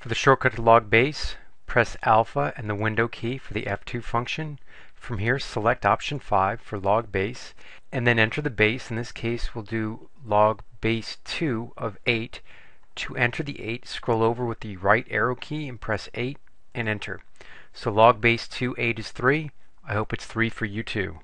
For the shortcut to log base, press alpha and the window key for the F2 function. From here select option 5 for log base and then enter the base. In this case we'll do log base 2 of 8. To enter the 8 scroll over with the right arrow key and press 8 and enter. So log base 2 8 is 3. I hope it's 3 for you too.